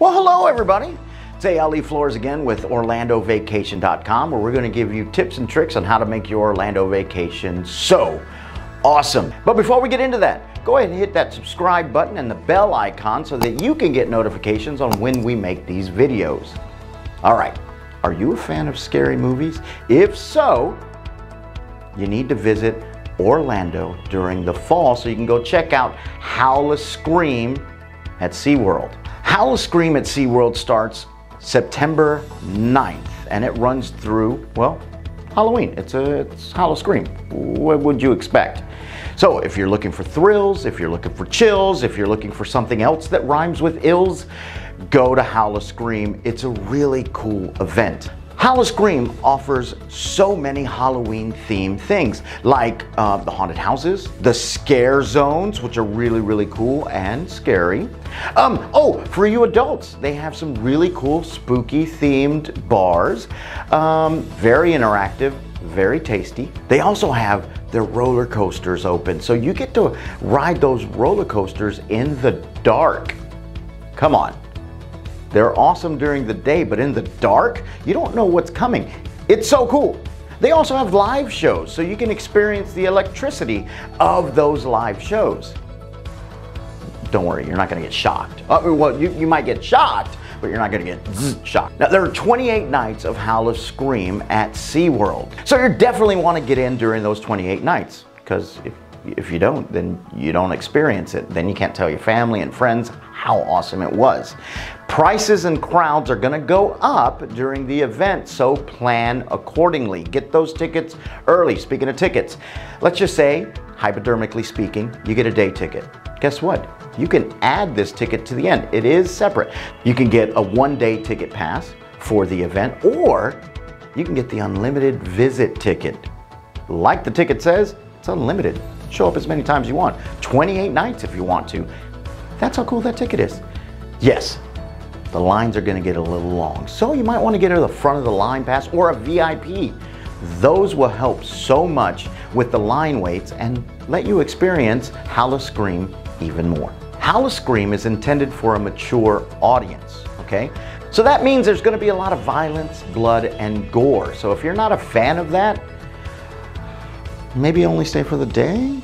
Well, hello everybody. It's ALE Flores again with OrlandoVacation.com where we're going to give you tips and tricks on how to make your Orlando vacation so awesome. But before we get into that, go ahead and hit that subscribe button and the bell icon so that you can get notifications on when we make these videos. All right, are you a fan of scary movies? If so, you need to visit Orlando during the fall so you can go check out Howl Scream at SeaWorld. Howl Scream at SeaWorld starts September 9th and it runs through, well, Halloween. It's a it's Howl Scream. What would you expect? So if you're looking for thrills, if you're looking for chills, if you're looking for something else that rhymes with ills, go to Howl Scream. It's a really cool event. Howl Scream offers so many Halloween themed things like uh, the haunted houses, the scare zones, which are really, really cool and scary. Um, oh, for you adults, they have some really cool spooky themed bars, um, very interactive, very tasty. They also have their roller coasters open, so you get to ride those roller coasters in the dark. Come on. They're awesome during the day, but in the dark, you don't know what's coming. It's so cool. They also have live shows, so you can experience the electricity of those live shows. Don't worry, you're not gonna get shocked. Uh, well, you, you might get shocked, but you're not gonna get shocked. Now, there are 28 nights of Howl-O-Scream at SeaWorld. So you definitely wanna get in during those 28 nights, because if, if you don't, then you don't experience it. Then you can't tell your family and friends how awesome it was. Prices and crowds are gonna go up during the event, so plan accordingly. Get those tickets early. Speaking of tickets, let's just say, hypodermically speaking, you get a day ticket. Guess what? You can add this ticket to the end. It is separate. You can get a one day ticket pass for the event, or you can get the unlimited visit ticket. Like the ticket says, it's unlimited. Show up as many times as you want. 28 nights if you want to. That's how cool that ticket is. Yes, the lines are gonna get a little long. So you might wanna get to the front of the line pass or a VIP. Those will help so much with the line waits and let you experience Howl Scream even more. Howl Scream is intended for a mature audience, okay? So that means there's gonna be a lot of violence, blood, and gore. So if you're not a fan of that, maybe only stay for the day.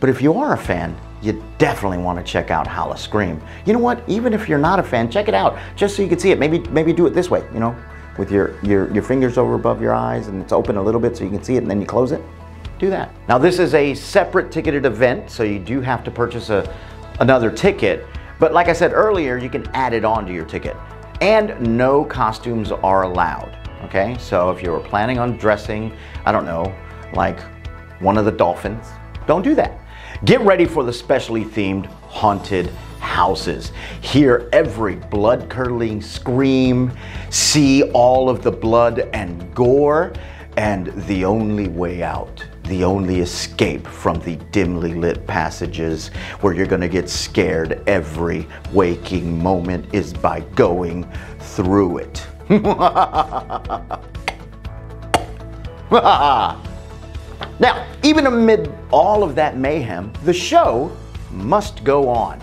But if you are a fan, you definitely want to check out Howl Scream. You know what? Even if you're not a fan, check it out just so you can see it. Maybe maybe do it this way, you know, with your, your, your fingers over above your eyes and it's open a little bit so you can see it and then you close it. Do that. Now this is a separate ticketed event, so you do have to purchase a, another ticket. But like I said earlier, you can add it on to your ticket. And no costumes are allowed, okay? So if you were planning on dressing, I don't know, like one of the dolphins, don't do that. Get ready for the specially themed haunted houses. Hear every blood curdling scream, see all of the blood and gore, and the only way out, the only escape from the dimly lit passages where you're gonna get scared every waking moment is by going through it. Now, even amid all of that mayhem, the show must go on.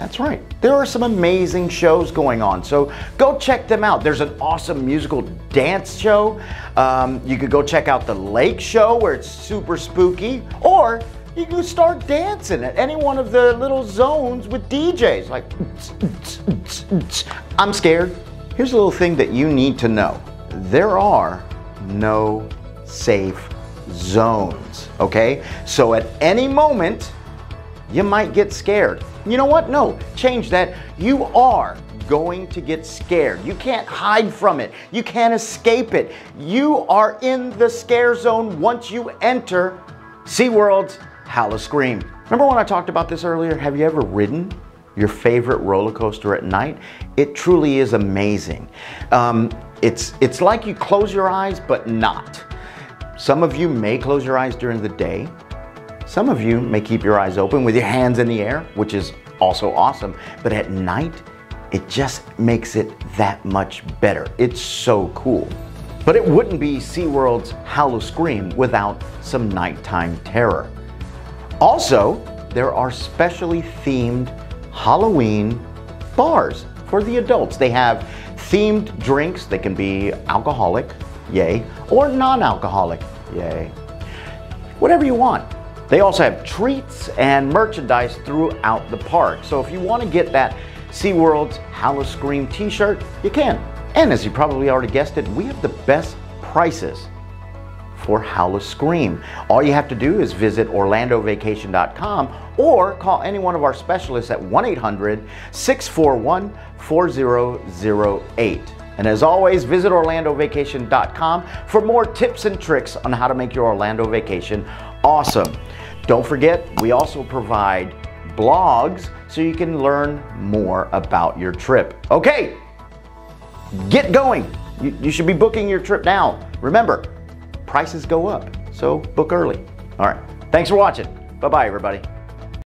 That's right. There are some amazing shows going on, so go check them out. There's an awesome musical dance show. Um, you could go check out the Lake Show where it's super spooky, or you can start dancing at any one of the little zones with DJs. Like, I'm scared. Here's a little thing that you need to know there are no safe zones, okay? So at any moment, you might get scared. You know what? No, change that. You are going to get scared. You can't hide from it. You can't escape it. You are in the scare zone once you enter SeaWorld's Howl Scream. Remember when I talked about this earlier? Have you ever ridden your favorite roller coaster at night? It truly is amazing. Um, it's, it's like you close your eyes, but not. Some of you may close your eyes during the day. Some of you may keep your eyes open with your hands in the air, which is also awesome. But at night, it just makes it that much better. It's so cool. But it wouldn't be SeaWorld's Howl Scream without some nighttime terror. Also, there are specially themed Halloween bars for the adults. They have themed drinks. They can be alcoholic, yay, or non-alcoholic, yay. Whatever you want. They also have treats and merchandise throughout the park. So if you want to get that SeaWorld's Howl-O-Scream t-shirt, you can. And as you probably already guessed it, we have the best prices for Howl-O-Scream. All you have to do is visit orlandovacation.com or call any one of our specialists at 1-800-641-4008. And as always, visit orlandovacation.com for more tips and tricks on how to make your Orlando vacation awesome. Don't forget, we also provide blogs so you can learn more about your trip. Okay, get going. You, you should be booking your trip now. Remember, prices go up, so book early. All right, thanks for watching. Bye-bye, everybody.